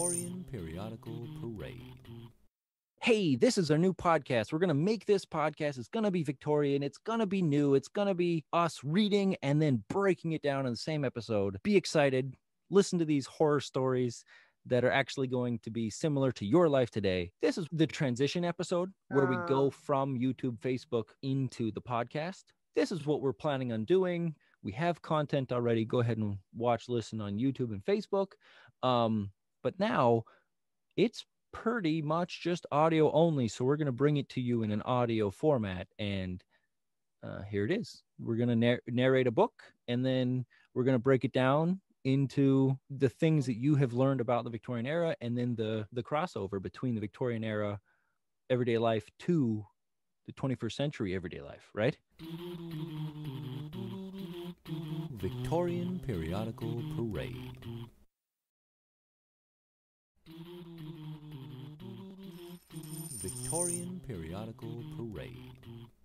Victorian Periodical Parade. Hey, this is our new podcast. We're going to make this podcast. It's going to be Victorian. It's going to be new. It's going to be us reading and then breaking it down in the same episode. Be excited. Listen to these horror stories that are actually going to be similar to your life today. This is the transition episode where we go Oh. from YouTube, Facebook into the podcast. This is what we're planning on doing. We have content already. Go ahead and watch, listen on YouTube and Facebook. Um, but now it's pretty much just audio only. So we're going to bring it to you in an audio format. And uh, here it is. We're going to nar- narrate a book and then we're going to break it down into the things that you have learned about the Victorian era and then the the crossover between the Victorian era everyday life to the 21st century everyday life, right? Victorian Periodical Parade. Victorian Periodical Parade.